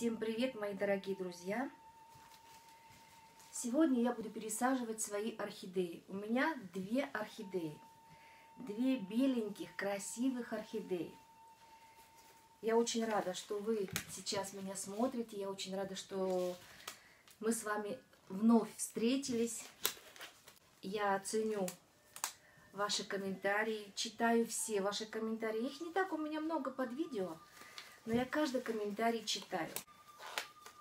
Всем привет, мои дорогие друзья! Сегодня я буду пересаживать свои орхидеи. У меня две орхидеи. Две беленьких, красивых орхидеи. Я очень рада, что вы сейчас меня смотрите. Я очень рада, что мы с вами вновь встретились. Я ценю ваши комментарии, читаю все ваши комментарии. Их не так у меня много под видео, но я каждый комментарий читаю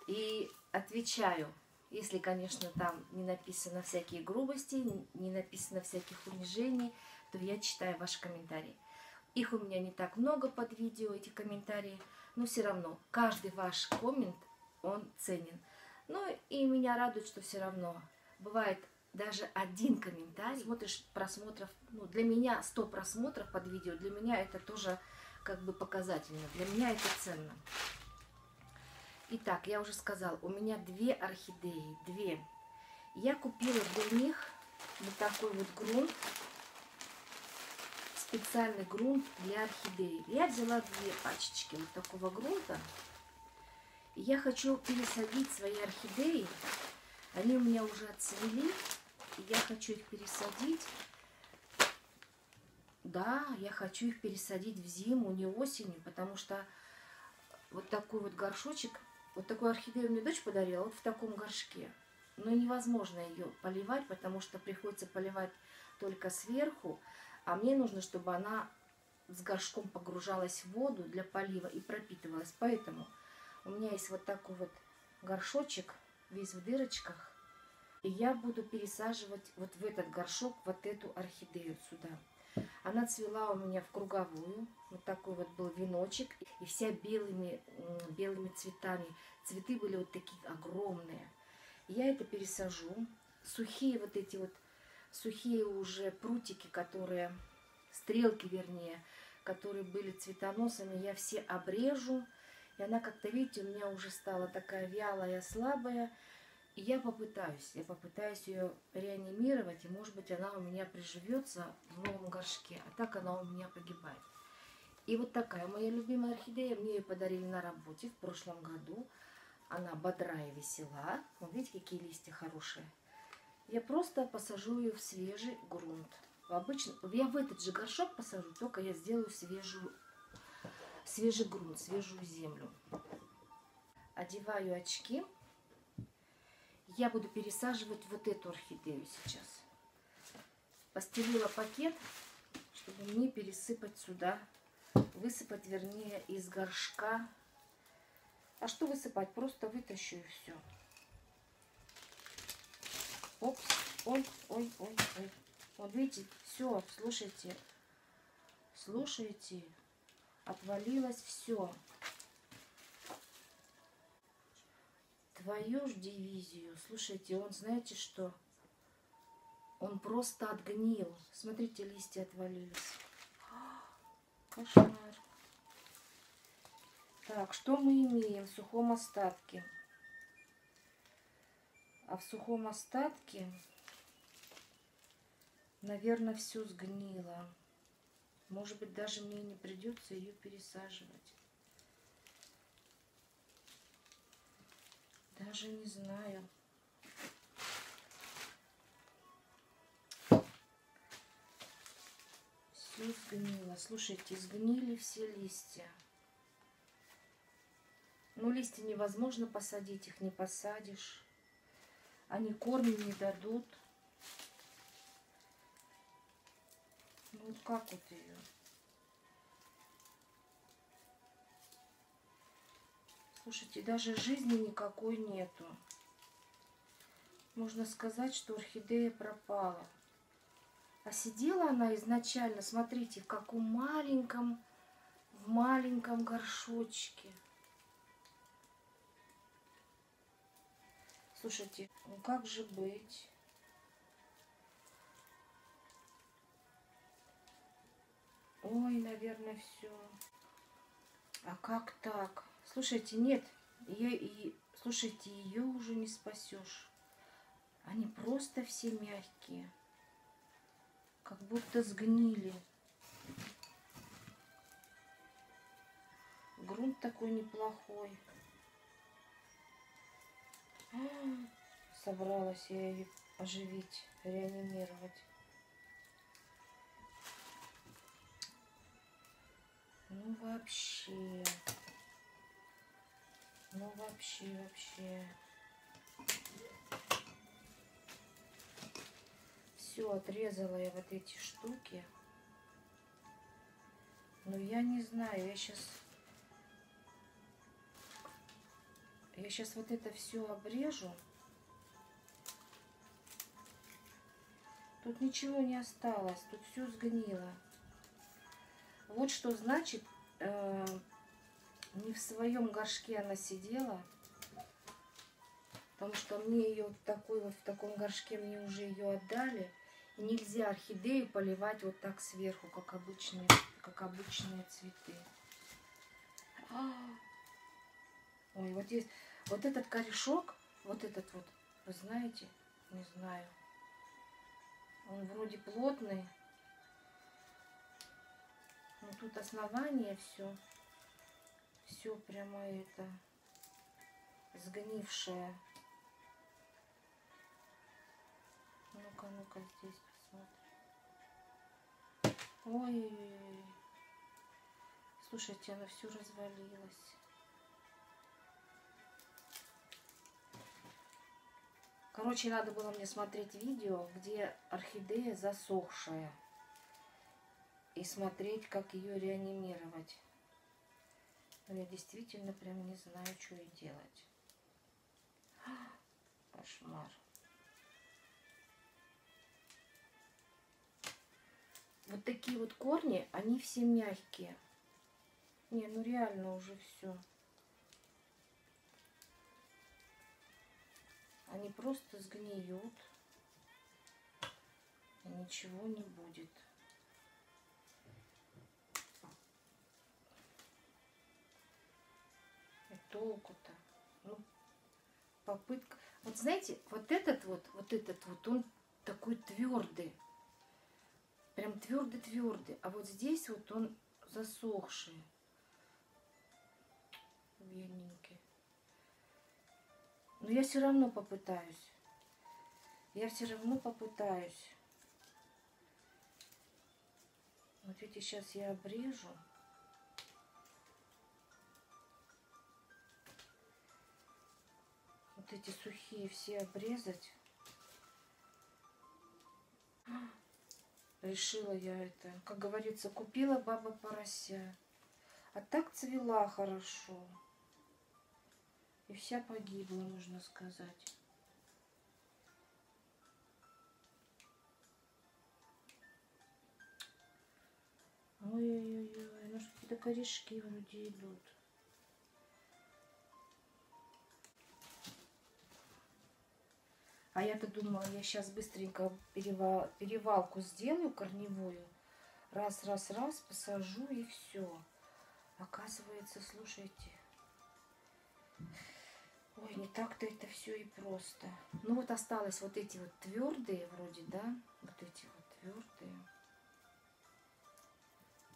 и отвечаю. Если, конечно, там не написано всякие грубости, не написано всяких унижений, то я читаю ваши комментарии. Их у меня не так много под видео, эти комментарии, но все равно каждый ваш коммент, он ценен. Ну и меня радует, что все равно бывает даже один комментарий, смотришь просмотров, ну, для меня 100 просмотров под видео, для меня это тоже как бы показательно, для меня это ценно. Итак, я уже сказала, у меня две орхидеи, две. Я купила для них вот такой вот грунт, специальный грунт для орхидеи. Я взяла две пачечки вот такого грунта. И я хочу пересадить свои орхидеи. Они у меня уже отцвели я хочу их пересадить. Да, я хочу их пересадить в зиму, не осенью, потому что вот такой вот горшочек, вот такую орхидею мне дочь подарила, вот в таком горшке. Но невозможно ее поливать, потому что приходится поливать только сверху, а мне нужно, чтобы она с горшком погружалась в воду для полива и пропитывалась. Поэтому у меня есть вот такой вот горшочек, весь в дырочках. И я буду пересаживать вот в этот горшок вот эту орхидею сюда. Она цвела у меня в круговую. Вот такой вот был веночек. И вся белыми, белыми цветами. Цветы были вот такие огромные. Я это пересажу. Сухие вот эти вот, сухие уже прутики, которые, стрелки вернее, которые были цветоносами, я все обрежу. И она как-то, видите, у меня уже стала такая вялая, слабая. Я попытаюсь, я попытаюсь ее реанимировать, и может быть она у меня приживется в новом горшке, а так она у меня погибает. И вот такая моя любимая орхидея, мне ее подарили на работе в прошлом году. Она бодрая и весела. Вот видите, какие листья хорошие. Я просто посажу ее в свежий грунт. Обычно я в этот же горшок посажу, только я сделаю свежую, свежий грунт, свежую землю. Одеваю очки я буду пересаживать вот эту орхидею сейчас. Постелила пакет, чтобы не пересыпать сюда, высыпать, вернее, из горшка. А что высыпать? Просто вытащу и все. Опс, ой, ой, ой, ой. Вот видите, все, слушайте, слушайте, отвалилось все. Твою ж дивизию. Слушайте, он, знаете что? Он просто отгнил. Смотрите, листья отвалились. Кошмар. Так, что мы имеем в сухом остатке? А в сухом остатке, наверное, все сгнило. Может быть, даже мне не придется ее пересаживать. Даже не знаю. Все сгнило. Слушайте, сгнили все листья. Ну, листья невозможно посадить, их не посадишь. Они корни не дадут. Ну, как вот ее? Слушайте, даже жизни никакой нету. Можно сказать, что орхидея пропала. А сидела она изначально, смотрите, в каком маленьком, в маленьком горшочке. Слушайте, ну как же быть? Ой, наверное, все. А как так? Слушайте, нет, ее, и, слушайте, ее уже не спасешь. Они просто все мягкие, как будто сгнили. Грунт такой неплохой. Собралась я ее оживить, реанимировать. Ну вообще. Ну вообще, вообще. Все, отрезала я вот эти штуки. Но я не знаю, я сейчас... Я сейчас вот это все обрежу. Тут ничего не осталось, тут все сгнило. Вот что значит, э, не в своем горшке она сидела. Потому что мне ее такой вот в таком горшке мне уже ее отдали. И нельзя орхидею поливать вот так сверху, как обычные, как обычные цветы. А. Ой, вот здесь, вот этот корешок, вот этот вот, вы знаете, не знаю. Он вроде плотный. Но тут основание все. Все прямо это сгнившее. Ну-ка, ну-ка, здесь посмотрим. Ой, слушайте, оно все развалилось. Короче, надо было мне смотреть видео, где орхидея засохшая. И смотреть, как ее реанимировать. Но я действительно прям не знаю, что и делать. Кошмар. Вот такие вот корни, они все мягкие. Не, ну реально уже все. Они просто сгниют. И ничего не будет. Толку-то. Ну, попытка. Вот знаете, вот этот вот, вот этот вот, он такой твердый. Прям твердый-твердый. А вот здесь вот он засохший. Бедненький. Но я все равно попытаюсь. Я все равно попытаюсь. Вот эти сейчас я обрежу. Вот эти сухие все обрезать. Решила я это. Как говорится, купила баба порося. А так цвела хорошо. И вся погибла, можно сказать. Ой-ой-ой, ну что какие-то корешки вроде идут. А я-то думала, я сейчас быстренько перевал, перевалку сделаю корневую. Раз, раз, раз, посажу и все. Оказывается, слушайте, Ой, не так-то это все и просто. Ну вот осталось вот эти вот твердые вроде, да? Вот эти вот твердые.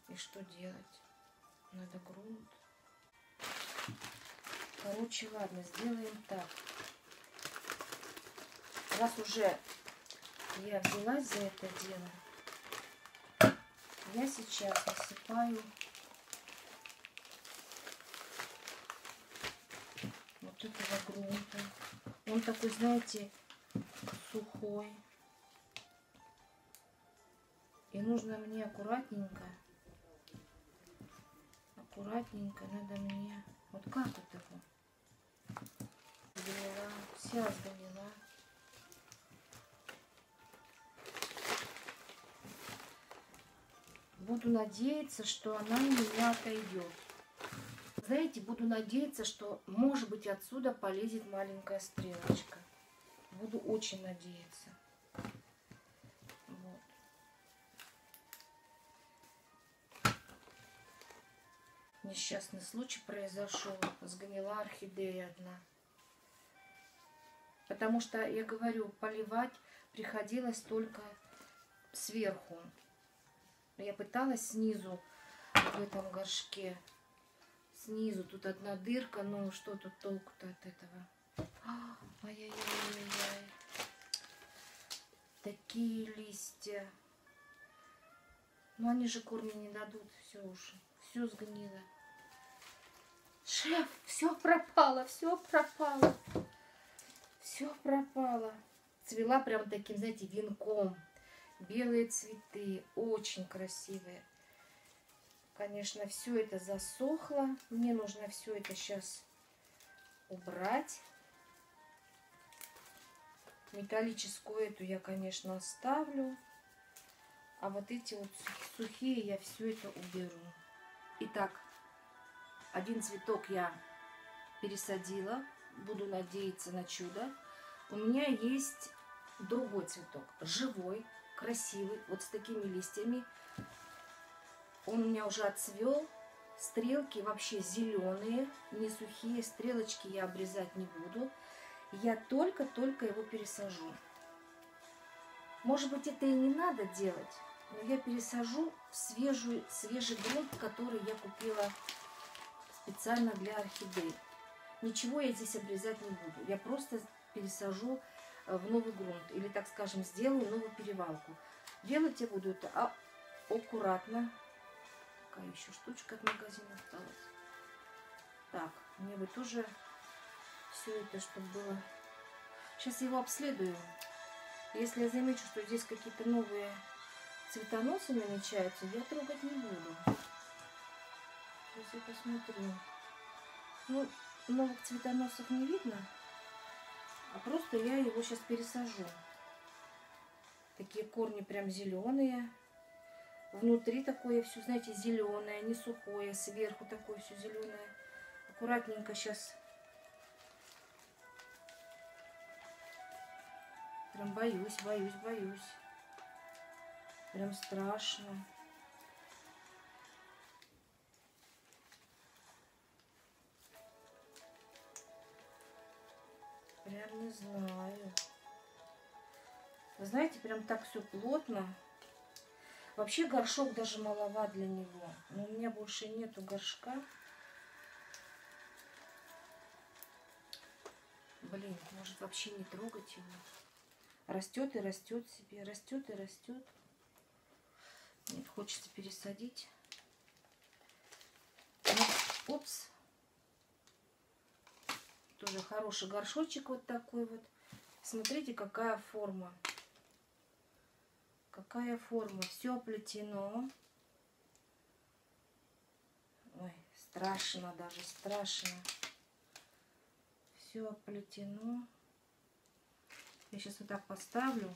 И что делать? Надо грунт. Короче, ладно, сделаем так. Раз уже я взялась за это дело, я сейчас насыпаю этого грунта. Он такой, знаете, сухой. И нужно мне аккуратненько, аккуратненько надо мне, вот как это его, сгнила, вся. Буду надеяться, что она меня отойдет. Знаете, буду надеяться, что, может быть, отсюда полезет маленькая стрелочка. Буду очень надеяться. Вот. Несчастный случай произошел. Сгнила орхидея одна. Потому что, я говорю, поливать приходилось только сверху. Я пыталась снизу в этом горшке снизу. Тут одна дырка, ну что тут толку-то от этого? Ай-яй-яй-яй. Такие листья. Но они же корни не дадут. Все уже. Все сгнило. Шеф, все пропало, все пропало. Все пропало. Цвела прям таким, знаете, венком. Белые цветы, очень красивые. Конечно, все это засохло. Мне нужно все это сейчас убрать. Металлическую эту я, конечно, оставлю. А вот эти вот сухие я все это уберу. Итак, один цветок я пересадила. Буду надеяться на чудо. У меня есть другой цветок. Живой, красивый, вот с такими листьями. Он у меня уже отцвел. Стрелки вообще зеленые, не сухие. Стрелочки я обрезать не буду. Я только-только его пересажу. Может быть, это и не надо делать, но я пересажу в свежую, свежий грунт, который я купила специально для орхидей. Ничего я здесь обрезать не буду. Я просто пересажу в новый грунт. Или, так скажем, сделаю новую перевалку. Делать я буду это аккуратно. Какая еще штучка от магазина осталась. Так, мне бы тоже все это, чтобы было... Сейчас его обследую. Если я замечу, что здесь какие-то новые цветоносы намечаются, я трогать не буду. Сейчас я посмотрю. Ну, новых цветоносов не видно, а просто я его сейчас пересажу. Такие корни прям зеленые. Внутри такое все, знаете, зеленое, не сухое. Сверху такое все зеленое. Аккуратненько сейчас Прям боюсь, боюсь, боюсь. Прям страшно. Не знаю. Вы знаете, прям так все плотно. Вообще горшок даже маловат для него. Но у меня больше нету горшка. Блин, может вообще не трогать его. Растет и растет себе, растет и растет. Нет, хочется пересадить. Ну, упс. Тоже хороший горшочек вот такой вот. Смотрите, какая форма. Какая форма. Все оплетено. Ой, страшно даже, страшно. Все оплетено. Я сейчас вот так поставлю.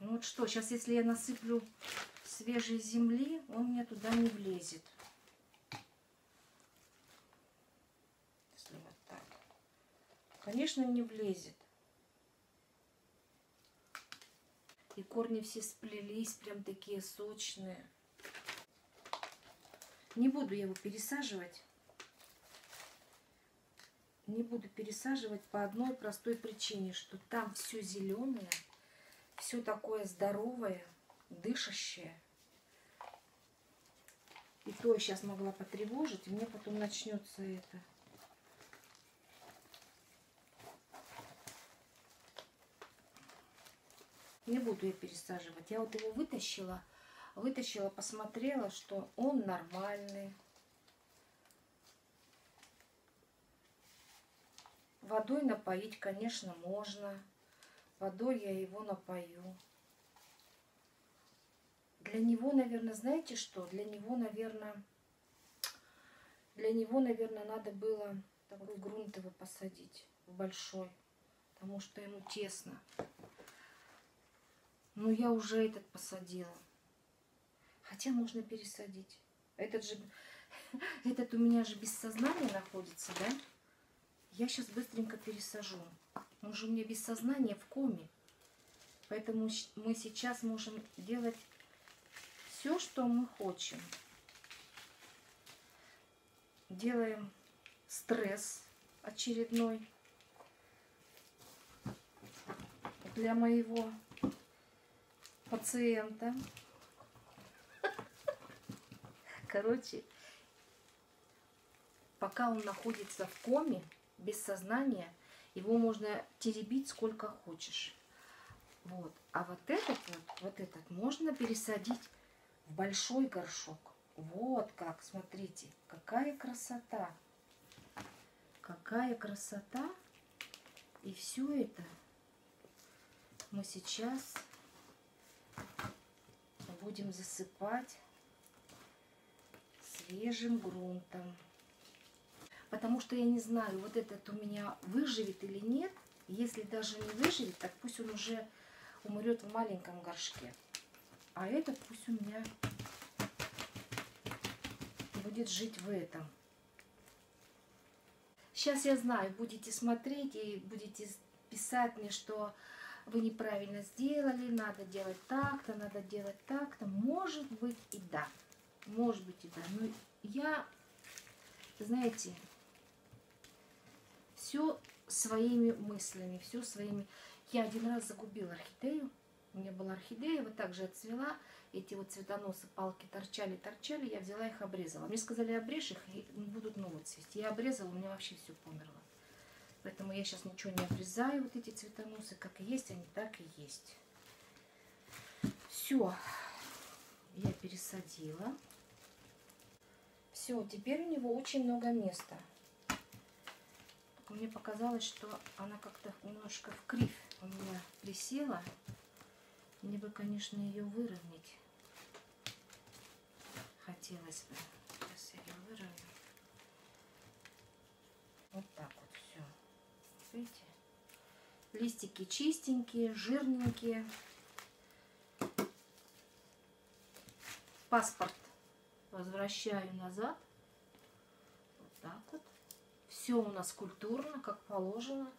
Ну вот что, сейчас если я насыплю свежей земли, он мне туда не влезет. Если вот так. Конечно, не влезет. И корни все сплелись, прям такие сочные. Не буду я его пересаживать не буду пересаживать по одной простой причине, что там все зеленое, все такое здоровое, дышащее. И то я сейчас могла потревожить, и мне потом начнется это. Не буду я пересаживать. Я вот его вытащила, вытащила, посмотрела, что он нормальный Водой напоить, конечно, можно. Водой я его напою. Для него, наверное, знаете что? Для него, наверное, для него, наверное, надо было такой грунтовый посадить, большой, потому что ему тесно. Но я уже этот посадила. Хотя можно пересадить. Этот же, этот у меня же без сознания находится, да? Я сейчас быстренько пересажу. Он же у меня без сознания в коме. Поэтому мы сейчас можем делать все, что мы хотим. Делаем стресс очередной для моего пациента. пока он находится в коме, без сознания, его можно теребить сколько хочешь. Вот. А вот этот вот, вот этот можно пересадить в большой горшок. Вот как, смотрите, какая красота. Какая красота. И все это мы сейчас будем засыпать свежим грунтом. Потому что я не знаю, вот этот у меня выживет или нет. Если даже не выживет, так пусть он уже умрет в маленьком горшке. А этот пусть у меня будет жить в этом. Сейчас я знаю, будете смотреть и будете писать мне, что вы неправильно сделали, надо делать так-то, надо делать так-то. Может быть и да. Может быть и да. Но я, знаете, все своими мыслями, все своими... Я один раз загубила орхидею. У меня была орхидея, вот так же отцвела. Эти вот цветоносы, палки торчали, торчали. Я взяла их, обрезала. Мне сказали, обрежь их, и будут новые цвести. Я обрезала, у меня вообще все померло. Поэтому я сейчас ничего не обрезаю, вот эти цветоносы, как есть, они так и есть. Все, я пересадила. Все, теперь у него очень много места. Мне показалось, что она как-то немножко в кривь у меня присела. Мне бы, конечно, ее выровнять. Хотелось бы. Сейчас я ее выровняю. Вот так вот видите? Листики чистенькие, жирненькие. Паспорт возвращаю назад. Вот так вот. Все у нас культурно, как положено.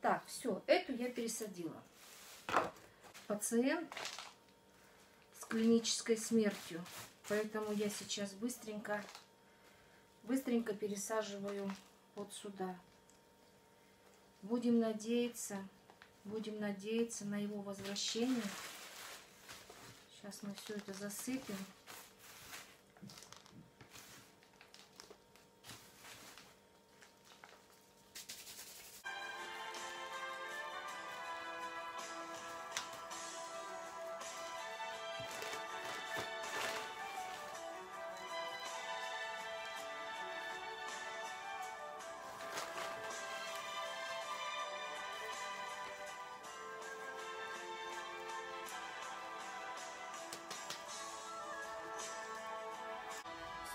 Так, все, эту я пересадила. Пациент с клинической смертью. Поэтому я сейчас быстренько, быстренько пересаживаю вот сюда. Будем надеяться, будем надеяться на его возвращение. Сейчас мы все это засыпем.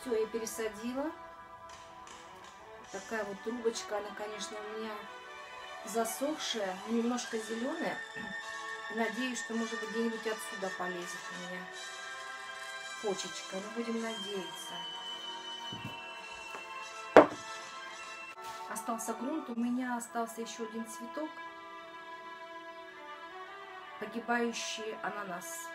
Все, я пересадила. Такая вот трубочка, она, конечно, у меня засохшая, немножко зеленая. Надеюсь, что, может быть, где-нибудь отсюда полезет у меня почечка. Ну, будем надеяться. Остался грунт. У меня остался еще один цветок. Погибающий ананас.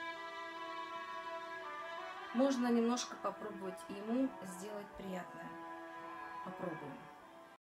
Можно немножко попробовать ему сделать приятное. Попробуем.